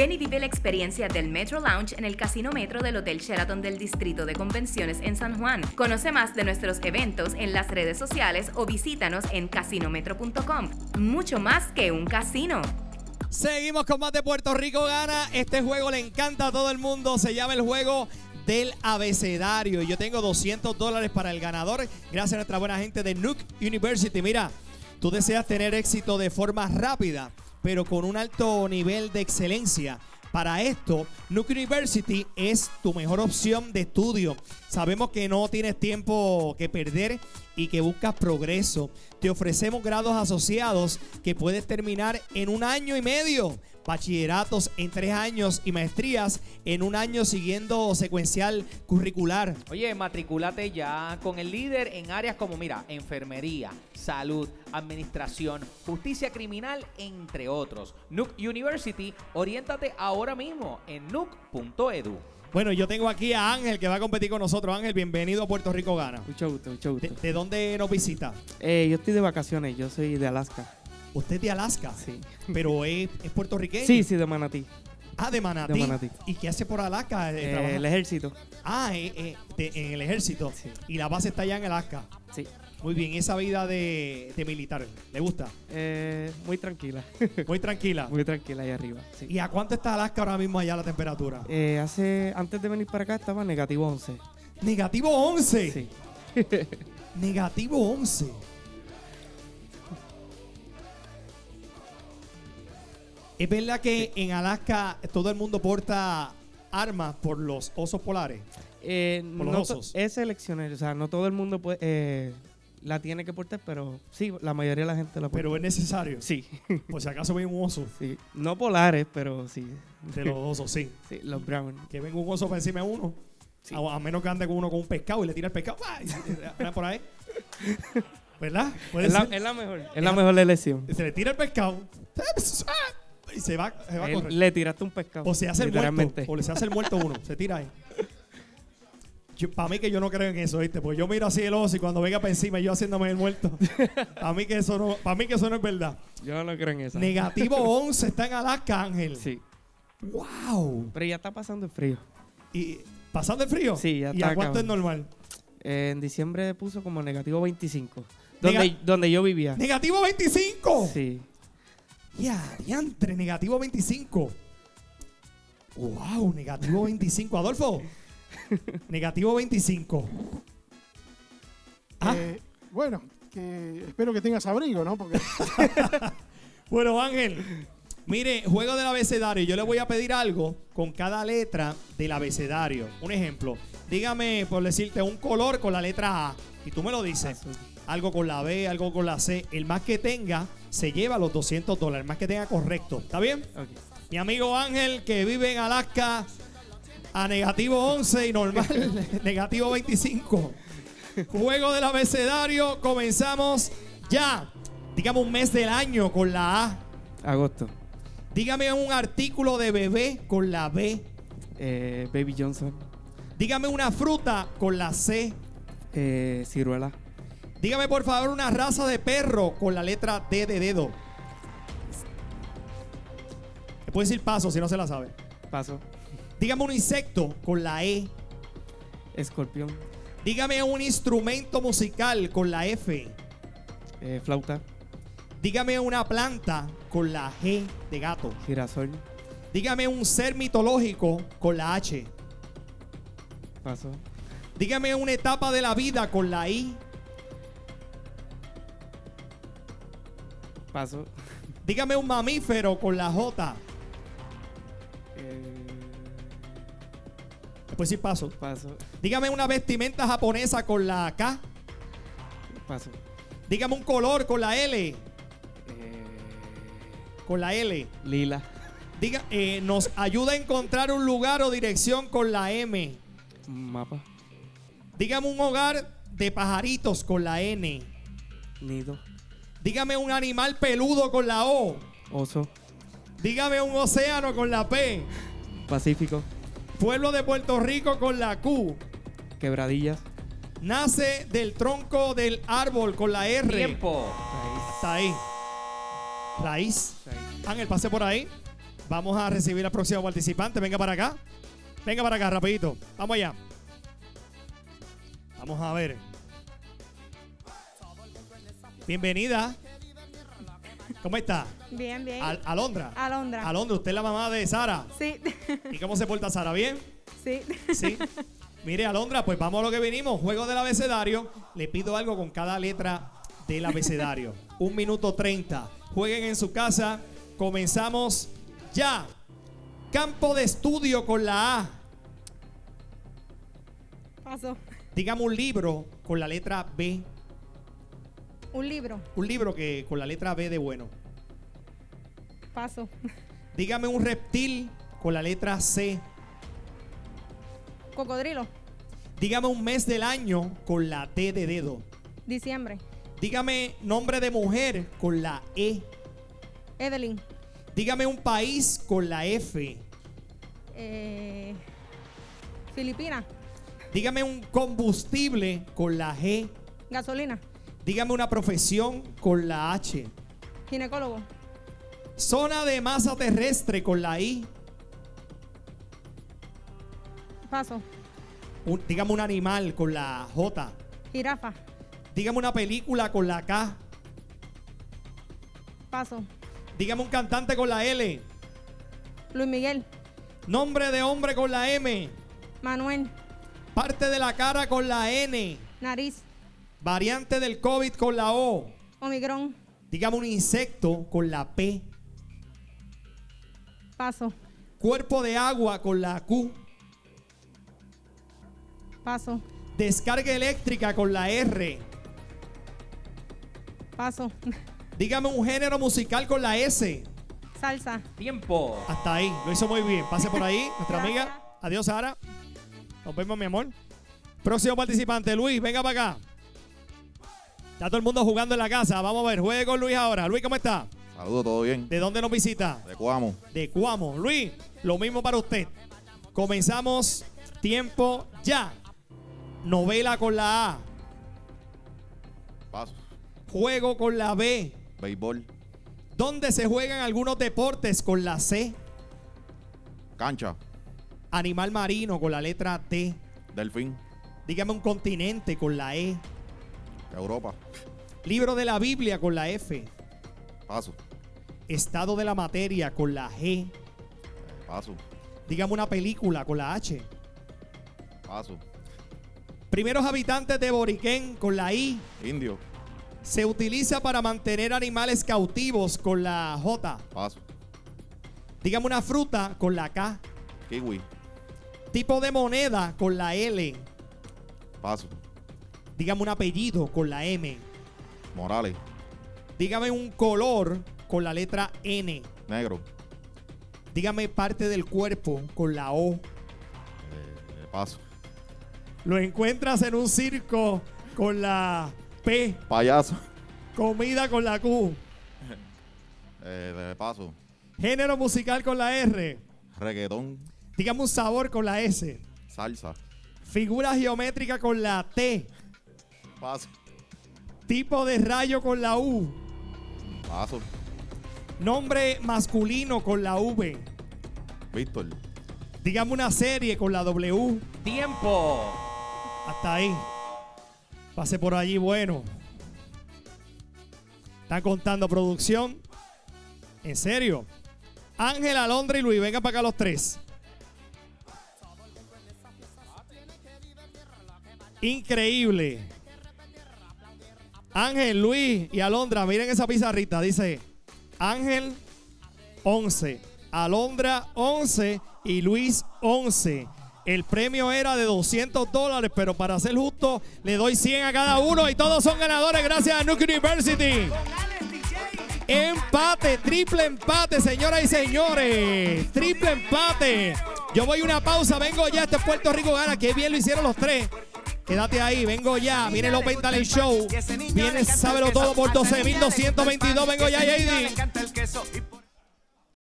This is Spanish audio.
Ven y vive la experiencia del Metro Lounge en el Casino Metro del Hotel Sheraton del Distrito de Convenciones en San Juan. Conoce más de nuestros eventos en las redes sociales o visítanos en casinometro.com. Mucho más que un casino. Seguimos con más de Puerto Rico Gana. Este juego le encanta a todo el mundo. Se llama el juego del abecedario. Yo tengo 200 dólares para el ganador gracias a nuestra buena gente de Nuke University. Mira, tú deseas tener éxito de forma rápida, pero con un alto nivel de excelencia. Para esto, Nuke University es tu mejor opción de estudio. Sabemos que no tienes tiempo que perder y que buscas progreso. Te ofrecemos grados asociados que puedes terminar en un año y medio bachilleratos en tres años y maestrías en un año siguiendo secuencial curricular. Oye, matriculate ya con el líder en áreas como, mira, enfermería, salud, administración, justicia criminal, entre otros. Nuke University, oriéntate ahora mismo en nuke.edu. Bueno, yo tengo aquí a Ángel que va a competir con nosotros. Ángel, bienvenido a Puerto Rico Gana. Mucho gusto, mucho gusto. ¿De, de dónde nos visita? Eh, yo estoy de vacaciones, yo soy de Alaska. Usted es de Alaska, Sí. pero es, es puertorriqueño. Sí, sí, de Manatí. Ah, de Manatí. De Manatí. ¿Y qué hace por Alaska? Eh, Eh, el ejército. Ah, eh, eh, de- en el ejército. Sí. Y la base está allá en Alaska. Sí. Muy bien, esa vida de, de militar, ¿le gusta? Eh, muy tranquila. Muy tranquila. muy tranquila ahí arriba. Sí. ¿Y a cuánto está Alaska ahora mismo allá la temperatura? Eh, hace, antes de venir para acá estaba negativo 11. Negativo 11. Sí. Negativo 11. Es verdad que en Alaska todo el mundo porta armas por los osos polares. Eh, Por los no osos. es seleccionar, o sea, no todo el mundo puede, eh, la tiene que portar, pero sí, la mayoría de la gente la porta. Pero es necesario. Sí, Por si acaso ven un oso. sí. No polares, pero sí. De los osos, sí. Sí, los brown. Que venga un oso para encima de uno. Sí. A, a menos que ande con uno con un pescado y le tira el pescado. ¡ah! Por ahí. ¿Verdad? Es la, es la mejor, es la mejor elección. Se le tira el pescado. Y se va, se va a correr. le tiraste un pescado. O se hace el muerto. O le se hace el muerto uno. Se tira ahí. Para mí que yo no creo en eso, ¿viste? Pues yo miro así el oso y cuando venga para encima yo haciéndome el muerto. Para mí que eso no, para mí que eso no es verdad. Yo no creo en eso. Negativo 11 está en Alaska, Ángel. Sí. Wow. Pero ya está pasando el frío. ¿Y pasando el frío? Sí, ya ¿Y está a cuánto es normal? Eh, en diciembre puso como negativo 25. Donde, Nega- donde yo vivía. Negativo 25. Sí. Ya, diantre, negativo 25. Wow, negativo 25. Adolfo. Negativo 25. Ah, Eh, bueno, que espero que tengas abrigo, ¿no? Porque Bueno, Ángel, mire, juego del abecedario. Yo le voy a pedir algo con cada letra del abecedario. Un ejemplo, dígame, por decirte, un color con la letra A. Y tú me lo dices. Azul. Algo con la B, algo con la C. El más que tenga se lleva los 200 dólares. El más que tenga correcto. ¿Está bien? Mi amigo Ángel, que vive en Alaska, a negativo 11 y normal, negativo 25. Juego del abecedario, comenzamos ya. Dígame un mes del año con la A. Agosto. Dígame un artículo de bebé con la B. Eh, Baby Johnson. Dígame una fruta con la C. Eh, ciruela. Dígame por favor una raza de perro con la letra D de dedo. Me puede decir paso si no se la sabe. Paso. Dígame un insecto con la E. Escorpión. Dígame un instrumento musical con la F. Eh, flauta. Dígame una planta con la G de gato. Girasol. Dígame un ser mitológico con la H. Paso. Dígame una etapa de la vida con la I. Paso. Dígame un mamífero con la J. Eh, Después sí paso. paso. Dígame una vestimenta japonesa con la K. Paso. Dígame un color con la L. Eh, Con la L. lila. Diga, eh, nos ayuda a encontrar un lugar o dirección con la M. Mapa. Dígame un hogar de pajaritos con la N. Nido. Dígame un animal peludo con la O. Oso. Dígame un océano con la P. Pacífico. Pueblo de Puerto Rico con la Q. Quebradillas. Nace del tronco del árbol con la R. Tiempo. Raíz. Está ahí. Raíz. Raíz. Ángel, pase por ahí. Vamos a recibir al próximo participante. Venga para acá. Venga para acá, rapidito. Vamos allá. Vamos a ver. Bienvenida. ¿Cómo está? Bien, bien. Al- Alondra. Alondra. Alondra, usted es la mamá de Sara. Sí, ¿Y cómo se porta Sara? ¿Bien? sí. Sí. Mire, Alondra, pues vamos a lo que venimos. Juego del abecedario. Le pido algo con cada letra del abecedario. Un minuto treinta. Jueguen en su casa. Comenzamos ya. Campo de estudio con la A. Paso. Dígame un libro con la letra B. Un libro. Un libro que con la letra B de bueno. Paso. Dígame un reptil con la letra C. Cocodrilo. Dígame un mes del año con la T de dedo. Diciembre. Dígame nombre de mujer con la E. Evelyn. Dígame un país con la F. Eh, Filipina. Dígame un combustible con la G. Gasolina. Dígame una profesión con la H. Ginecólogo. Zona de masa terrestre con la I. Paso. Un- dígame un animal con la J. Jirafa. Dígame una película con la K. Paso. Dígame un cantante con la L. Luis Miguel. Nombre de hombre con la M. Manuel. Parte de la cara con la N. Nariz. Variante del COVID con la O. Omicron. Dígame un insecto con la P. Paso. Cuerpo de agua con la Q. Paso. Descarga eléctrica con la R. Paso. Dígame un género musical con la S. Salsa. Tiempo. Hasta ahí. Lo hizo muy bien. Pase por ahí, nuestra amiga. Adiós, Sara. Nos vemos, mi amor. Próximo participante, Luis, venga para acá. Está todo el mundo jugando en la casa. Vamos a ver. Juegue con Luis ahora. Luis, ¿cómo está? Saludos, ¿todo bien? ¿De dónde nos visita? De Cuamo. De Cuamo. Luis, lo mismo para usted. Comenzamos. Tiempo ya. Novela con la A. Paso. Juego con la B. Béisbol. ¿Dónde se juegan algunos deportes con la C? Cancha. Animal marino con la letra T. Delfín. Dígame un continente con la E. Europa. Libro de la Biblia con la F. Paso. Estado de la materia con la G. Paso. Dígame una película con la H. Paso. Primeros habitantes de Boriquén con la I. Indio. Se utiliza para mantener animales cautivos con la J. Paso. Dígame una fruta con la K. Kiwi. Tipo de moneda con la L. Paso. Dígame un apellido con la M. Morales. Dígame un color con la letra N. Negro. Dígame parte del cuerpo con la O. Eh, paso. Lo encuentras en un circo con la P. Payaso. Comida con la Q. Eh, de paso. Género musical con la R. Reggaetón. Dígame un sabor con la S. Salsa. Figura geométrica con la T. Paso. Tipo de rayo con la U. Paso. Nombre masculino con la V. Víctor. Dígame una serie con la W. Tiempo. Hasta ahí. Pase por allí, bueno. Están contando producción. ¿En serio? Ángel, Alondra y Luis, vengan para acá los tres. Increíble. Ángel, Luis y Alondra, miren esa pizarrita. Dice Ángel 11, Alondra 11 y Luis 11. El premio era de 200 dólares, pero para ser justo, le doy 100 a cada uno y todos son ganadores gracias a Nuke University. Empate, triple empate, señoras y señores. Triple empate. Yo voy a una pausa, vengo ya. Este es Puerto Rico gana. Qué bien lo hicieron los tres. Quédate ahí, vengo ya. Viene el Open Talent Show. Viene Sábelo Todo por 12.222. Vengo ya, JD.